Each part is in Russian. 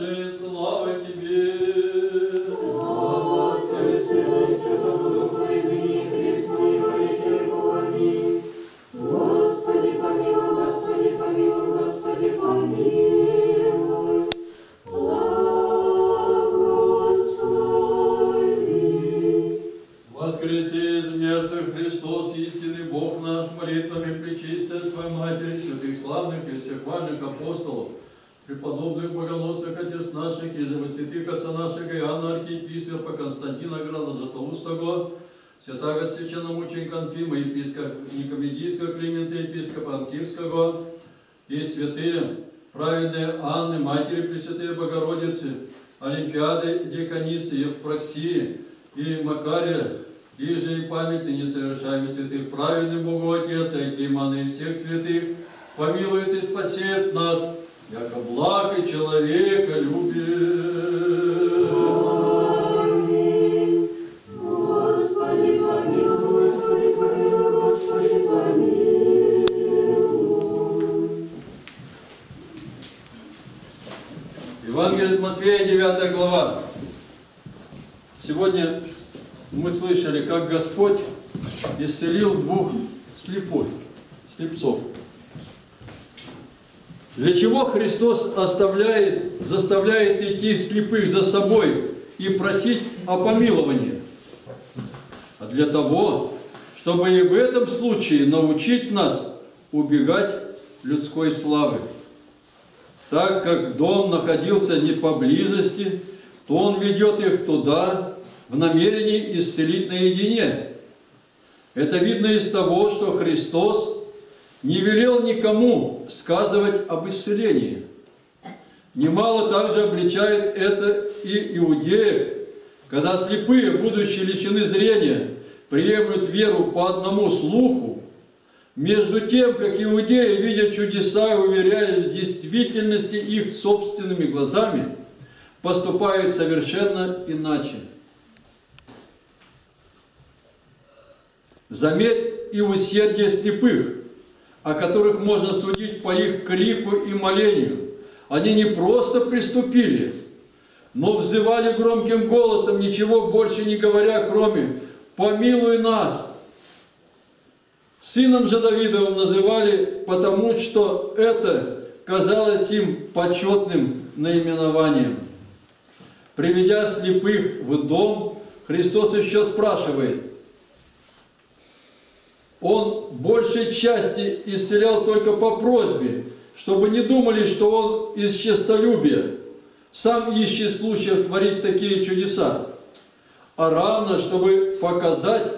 Lord. Наших и живых святых отца нашего Иоанна архиепископа Константина Града Златоустого, святого священномученика Конфима, епископа Никомедийского Климента, епископа Анкирского, и святые праведные Анны, Матери Пресвятые Богородицы, Олимпиады, Деканисы, Евпроксии и Макария, и же и памятный несовершаемый святых, праведный Богу Отец, Акимана и всех святых, помилует и спасет нас, яко благ и человека любит. Господи помилуй, Господи помилуй, Господи помилуй. Евангелие от Матфея, 9 глава. Сегодня мы слышали, как Господь исцелил двух слепой, слепцов. Для чего Христос оставляет, заставляет идти слепых за собой и просить о помиловании? А для того, чтобы и в этом случае научить нас убегать людской славы. Так как дом находился не поблизости, то он ведет их туда в намерении исцелить наедине. Это видно из того, что Христос не велел никому сказывать об исцелении. Немало также обличает это и иудеев, когда слепые, будучи лишены зрения, приемлют веру по одному слуху, между тем, как иудеи, видя чудеса и уверяясь в действительности их собственными глазами, поступают совершенно иначе. Заметь и усердие слепых, о которых можно судить по их крику и молению. Они не просто приступили, но взывали громким голосом, ничего больше не говоря, кроме «Помилуй нас!» Сыном же Давидовым называли, потому что это казалось им почетным наименованием. Приведя слепых в дом, Христос еще спрашивает. Он большей части исцелял только по просьбе, чтобы не думали, что он из честолюбия сам ищет случаев творить такие чудеса, а равно, чтобы показать,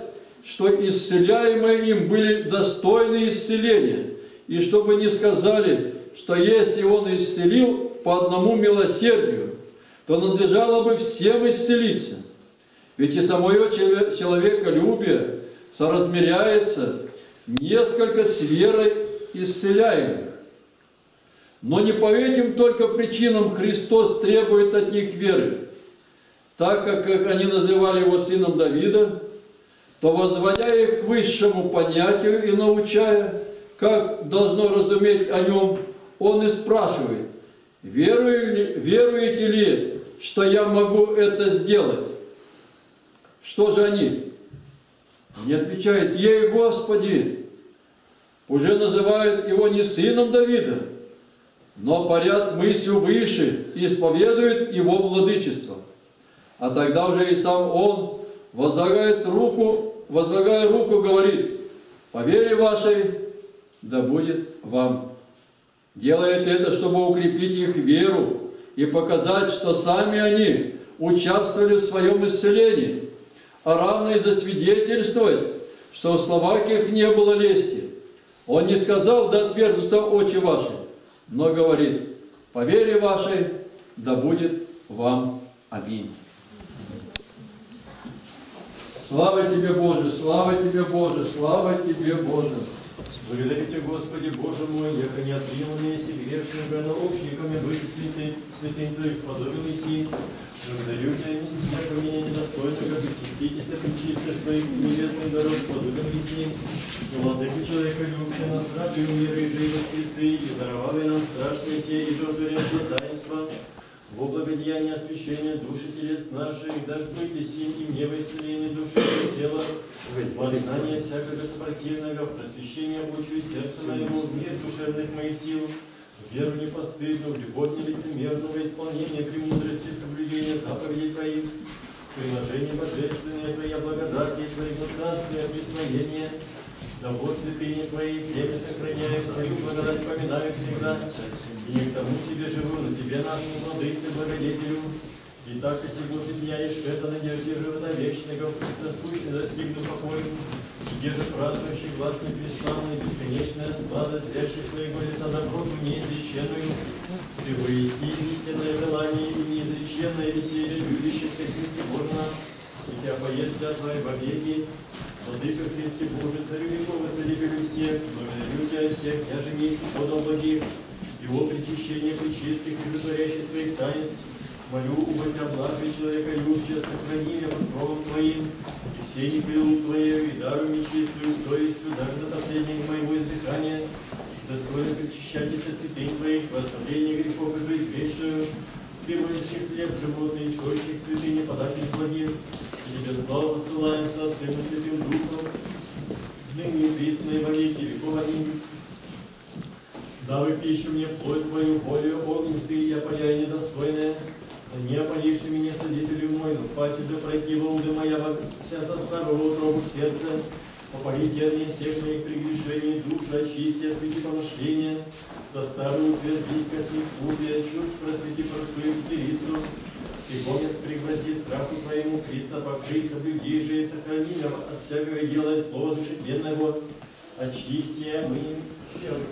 что исцеляемые им были достойны исцеления, и чтобы не сказали, что если он исцелил по одному милосердию, то надлежало бы всем исцелиться. Ведь и самое человеколюбие соразмеряется несколько с верой исцеляемых. Но не по этим только причинам Христос требует от них веры, так как, они называли его сыном Давида, то возводя их к высшему понятию и научая, как должно разуметь о нем, он и спрашивает, веруете ли, что я могу это сделать? Что же они? Они отвечают, ей, Господи, уже называют его не сыном Давида, но парят мыслью выше и исповедуют его владычество. А тогда уже и сам он возлагает руку, возлагая руку, говорит, по вере вашей да будет вам. Делает это, чтобы укрепить их веру и показать, что сами они участвовали в своем исцелении, а равно и засвидетельствовать, что в словах их не было лести. Он не сказал, да отвержутся очи ваши, но говорит, по вере вашей да будет вам. Аминь. Слава Тебе, Боже, слава Тебе, Боже, слава Тебе, Боже. Благодарите, Господи, Боже мой, яко не отринял меня си грешника, но быть святым, святым Твоих сподобил Иси. Благодарю Тебя, яко меня недостойно, как причаститесь, причистишь Твоих небесных даров, сподобил Иси. Владыка человека, любче нас, рабы веры и живости Сы, и даровали нам страшные сей и жертвенные таинства. Во деяния освящения души телес наших, дашь быть и сим и мне во исцеление души и тела, во изгнание всякого сопротивного, в просвещение очи и сердца моего, в мир душевных моих сил, в веру непостыдную, в любовь нелицемерного исполнения премудрости, соблюдения заповедей Твоих, приложение божественное Твоя благодати, Твоего царствия, присвоения, да вот святыни Твои, время сохраняем, Твою благодать поминаем всегда, и не к тому себе живу, но Тебе нашему владыце, благодетелю, и так, если Божий дняешь, это надежде живота вечного, Христосущно достигну покой, и держи празднующий глаз непрестанный, бесконечная слава, зрящих Твоего лица доброту неизреченную, Ты воеси истинное желание и неизреченное веселье любящих Ты Христе наш, и Тебя поет вся Твоя Владыка Христе Боже, Царю веков, воссоливили всех, благодарю Тебя всех, княже месть, подал благих, Его причащение причистых и Твоих таинств, Молю, убыть облажи человека любча, сохрани меня под кровом Твоим, и все не придут Твоею, и даруй мне чистую совестью, даже до последнего моего издыхания, достойно причащайтесь от святых Твоих, в оставлении грехов и жизнь вечную, Вынесешь хлеб животный, источник святыни, податель благим, Тебе славу посылаем с Отцем и Святым Духом, ныне и присно и во веки веков. Аминь. Давай пищу мне плоть Твою, волю огненцы, я поля недостойная, не опаливши меня садителю мой, но паче да пройти волны моя вся составу утробу сердца, попалите от всех моих прегрешений, душа очисти, освети помышления, составы утвердись, косми купия, чувств просвети простую птерицу, и помнец прегради страху твоему, Христа покрый, соблюди же и сохрани меня от всякого дела и слова душевленного, очисти, мы,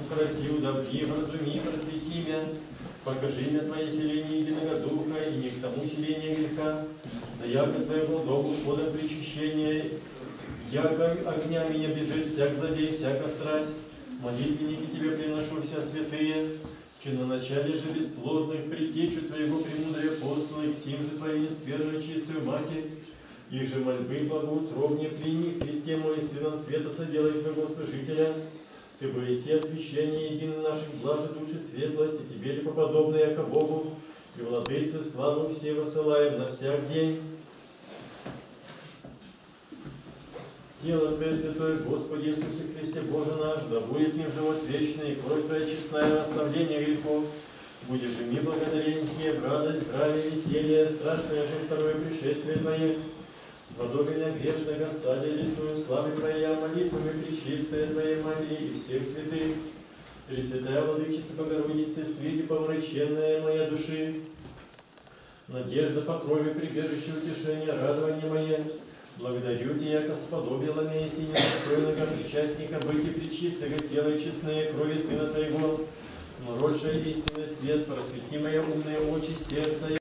украси, удобри, вразуми, просвети меня, Покажи мне Твое селение единого духа, и не к тому селению греха, да яко Твоего добу подом причащения, яко огня меня бежит всяк злодей, всяка страсть, молитвенники Тебе приношу вся святые, че на начале же бесплодных предтечу Твоего премудрия послы, к сим же Твою несперную чистую Матерь, их же мольбы благоутробнее прими, Христе мой, Сыном Света соделай Твоего служителя, ты боиси освящение единой наших блажи души светлости, Тебе ли поподобное, яко Богу, и владыце славу все высылаем на всяк день. Тело Твое святое, Господи Иисусе Христе, Боже наш, да будет мне в живот вечный, и кровь Твоя честная в оставление грехов. Будешь же ми благодарен все, в радость, здравие, веселье, страшное же второе пришествие Твое, Сподобие грешного стали лесную славы Твоя, молитвами пречистая Твоей Матери и всех святых. Пресвятая Владычица Богородицы, свете помраченная моя души, надежда по крови, прибежище утешения, радование мое, благодарю Тебя, и синя достойного причастника быть и причистого тела и честные крови Сына Твоего, но родшая истинный свет, просвети мои умные очи сердца,